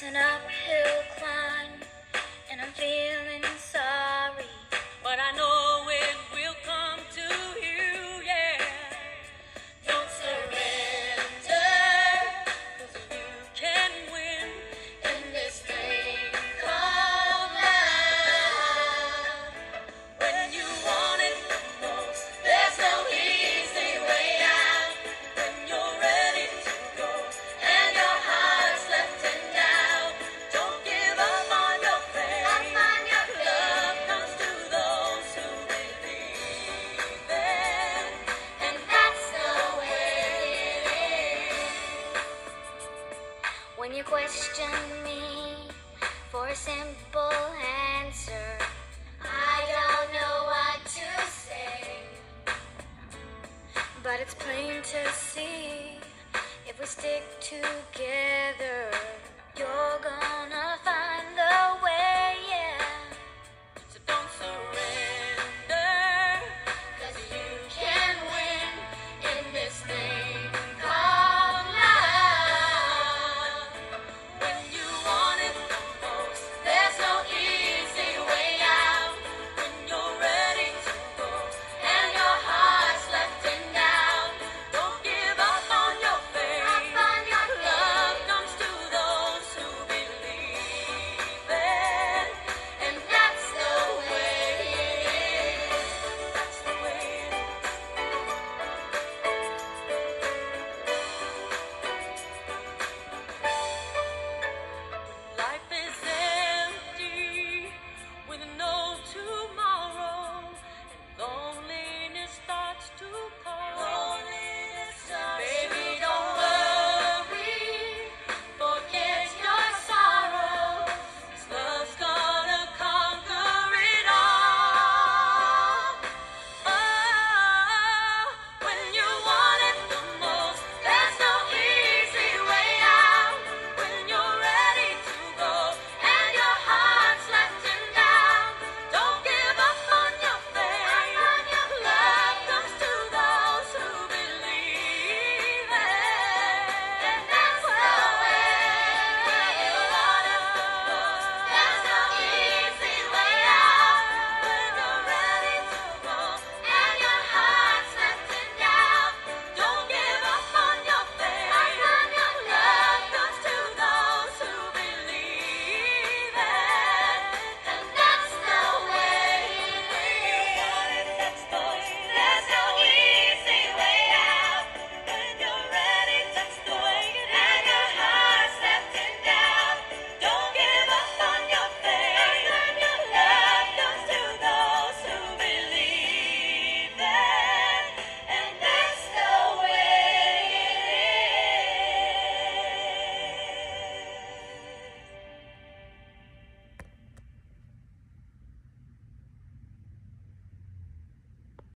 It's an uphill climb, and I'm feeling sorry. But I know When you question me for a simple answer, I don't know what to say. But it's plain to see if we stick together, you're gonna.